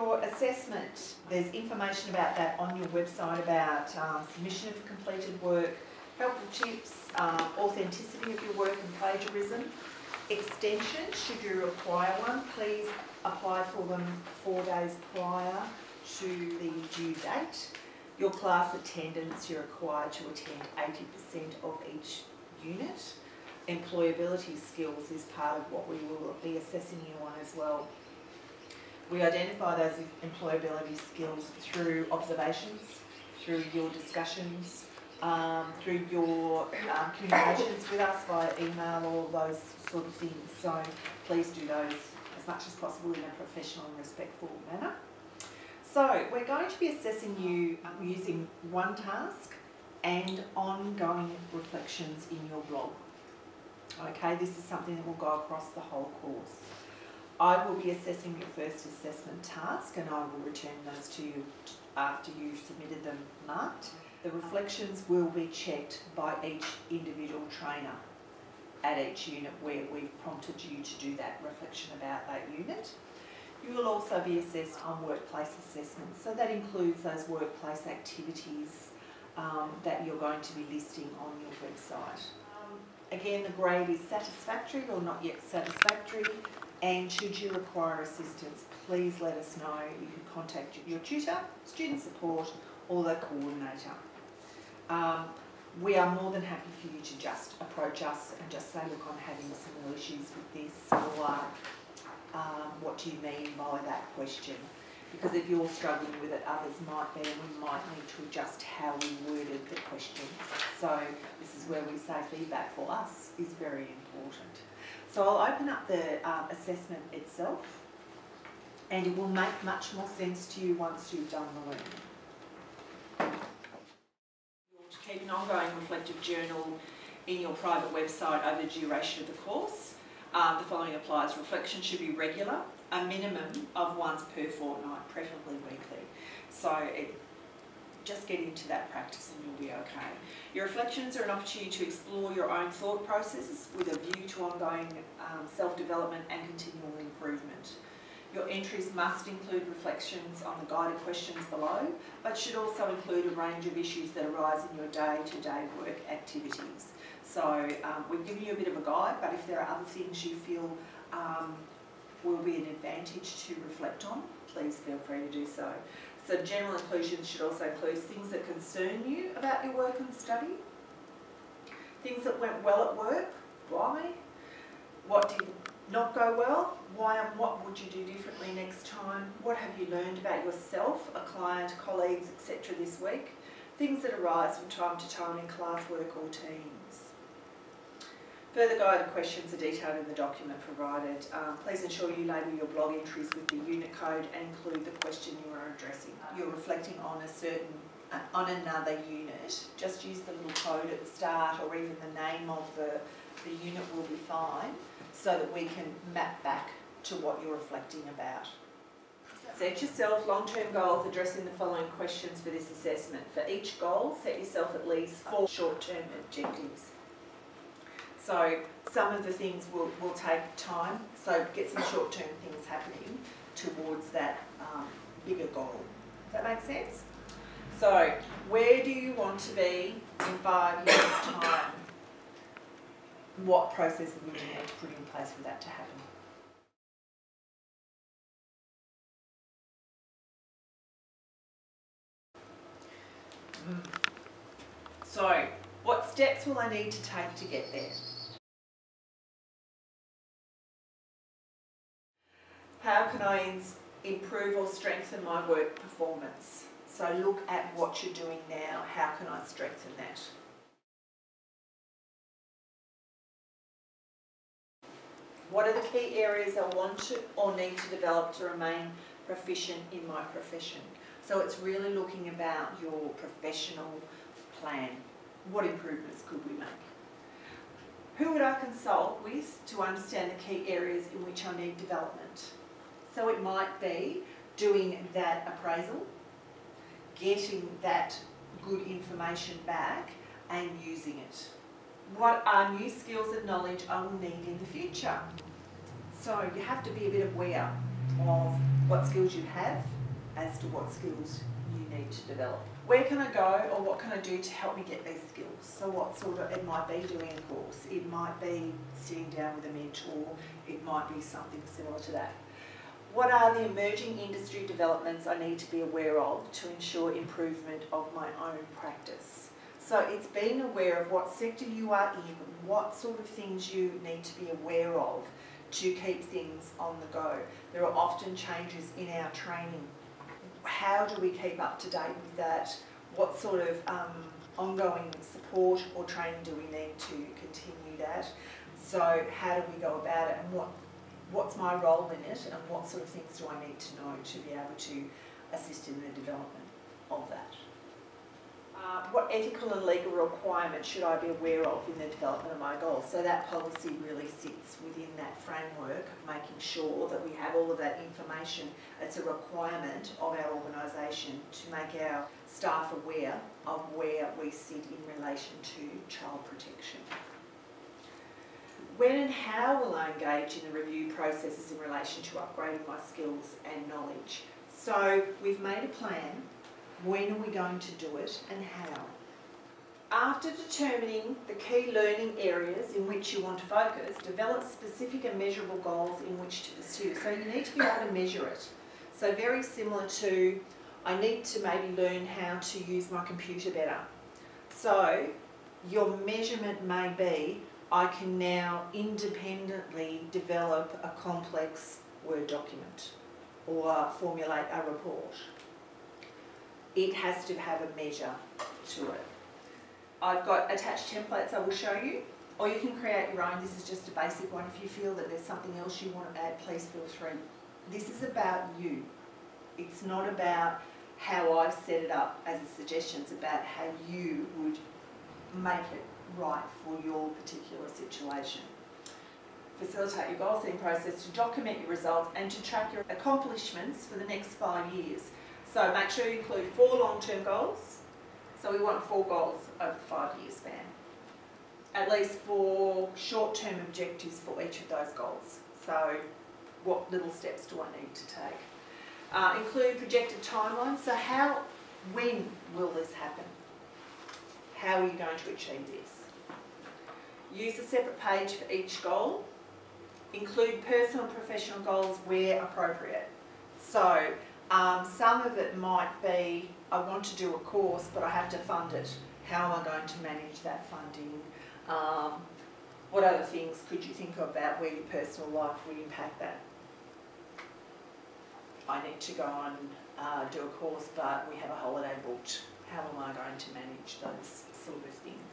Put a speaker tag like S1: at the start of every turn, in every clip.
S1: Your assessment, there's information about that on your website about um, submission of completed work, helpful tips, um, authenticity of your work and plagiarism. extensions, should you require one, please apply for them four days prior to the due date. Your class attendance, you're required to attend 80% of each unit. Employability skills is part of what we will be assessing you on as well. We identify those employability skills through observations, through your discussions, um, through your um, communications with us via email, all those sort of things. So please do those as much as possible in a professional and respectful manner. So we're going to be assessing you um, using one task and ongoing reflections in your blog. Okay, this is something that will go across the whole course. I will be assessing your first assessment task and I will return those to you after you've submitted them marked. The reflections will be checked by each individual trainer at each unit where we've prompted you to do that reflection about that unit. You will also be assessed on workplace assessments, so that includes those workplace activities um, that you're going to be listing on your website. Um, again, the grade is satisfactory or not yet satisfactory, and should you require assistance, please let us know. You can contact your tutor, student support, or the coordinator. Um, we are more than happy for you to just approach us and just say, look, I'm having some issues with this, or um, what do you mean by that question? Because if you're struggling with it, others might be, and we might need to adjust how we worded the question. So this is where we say feedback for us is very important. So I'll open up the um, assessment itself, and it will make much more sense to you once you've done the learning. To keep an ongoing reflective journal in your private website over the duration of the course. Um, the following applies. Reflection should be regular, a minimum of once per fortnight, preferably weekly. So it, just get into that practice and you'll be okay. Your reflections are an opportunity to explore your own thought processes with a view to ongoing um, self-development and continual improvement. Your entries must include reflections on the guided questions below, but should also include a range of issues that arise in your day-to-day -day work activities. So um, we've given you a bit of a guide, but if there are other things you feel um, be an advantage to reflect on, please feel free to do so. So general inclusions should also include things that concern you about your work and study, things that went well at work, why, what did not go well, why and what would you do differently next time, what have you learned about yourself, a client, colleagues, etc. this week, things that arise from time to time in classwork or teams. Further guided questions are detailed in the document provided. Um, please ensure you label your blog entries with the unit code and include the question you are addressing. You're reflecting on a certain, uh, on another unit. Just use the little code at the start or even the name of the, the unit will be fine so that we can map back to what you're reflecting about. Set yourself long-term goals addressing the following questions for this assessment. For each goal, set yourself at least four short-term objectives. So some of the things will, will take time, so get some short-term things happening towards that um, bigger goal. Does that make sense? So where do you want to be in five years' time? What processes would you need to put in place for that to happen? So, what steps will I need to take to get there? How can I improve or strengthen my work performance? So look at what you're doing now, how can I strengthen that? What are the key areas I want to or need to develop to remain proficient in my profession? So it's really looking about your professional plan. What improvements could we make? Who would I consult with to understand the key areas in which I need development? So it might be doing that appraisal, getting that good information back and using it. What are new skills and knowledge I will need in the future? So you have to be a bit aware. of what skills you have as to what skills you need to develop. Where can I go or what can I do to help me get these skills? So what sort of, it might be doing a course, it might be sitting down with a mentor, it might be something similar to that. What are the emerging industry developments I need to be aware of to ensure improvement of my own practice? So it's being aware of what sector you are in, what sort of things you need to be aware of to keep things on the go. There are often changes in our training. How do we keep up to date with that? What sort of um, ongoing support or training do we need to continue that? So how do we go about it and what what's my role in it and what sort of things do I need to know to be able to assist in the development of that. Uh, what ethical and legal requirements should I be aware of in the development of my goals? So that policy really sits within that framework of making sure that we have all of that information. It's a requirement of our organisation to make our staff aware of where we sit in relation to child protection. When and how will I engage in the review processes in relation to upgrading my skills and knowledge? So we've made a plan. When are we going to do it and how? After determining the key learning areas in which you want to focus, develop specific and measurable goals in which to pursue. So you need to be able to measure it. So very similar to, I need to maybe learn how to use my computer better. So your measurement may be, I can now independently develop a complex Word document or formulate a report. It has to have a measure to it. I've got attached templates I will show you, or you can create your own. This is just a basic one. If you feel that there's something else you want to add, please feel free. This is about you. It's not about how I've set it up as a suggestion, it's about how you would make it right for your particular situation. Facilitate your goal setting process to document your results and to track your accomplishments for the next five years. So make sure you include four long-term goals. So we want four goals over the five-year span. At least four short-term objectives for each of those goals. So what little steps do I need to take? Uh, include projected timelines. So how, when will this happen? How are you going to achieve this? Use a separate page for each goal. Include personal and professional goals where appropriate. So um, some of it might be, I want to do a course, but I have to fund it. How am I going to manage that funding? Um, what other things could you think of about where your personal life would impact that? I need to go and uh, do a course, but we have a holiday booked. How am I going to manage those sort of things?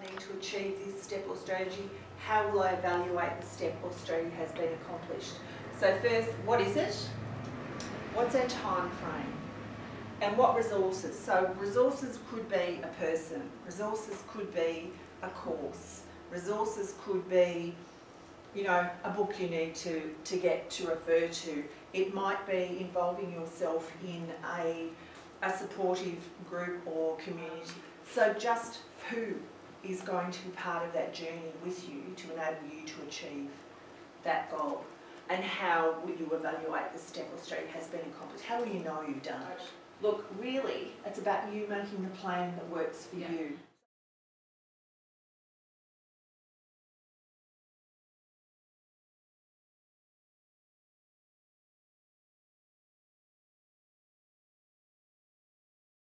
S1: Need to achieve this step or strategy, how will I evaluate the step or strategy has been accomplished? So first, what is it? What's our time frame? And what resources? So resources could be a person, resources could be a course, resources could be, you know, a book you need to, to get to refer to. It might be involving yourself in a, a supportive group or community. So just who is going to be part of that journey with you to enable you to achieve that goal. And how will you evaluate the step or strategy has been accomplished? How will you know you've done it? Look, really, it's about you making the plan that works for yeah. you.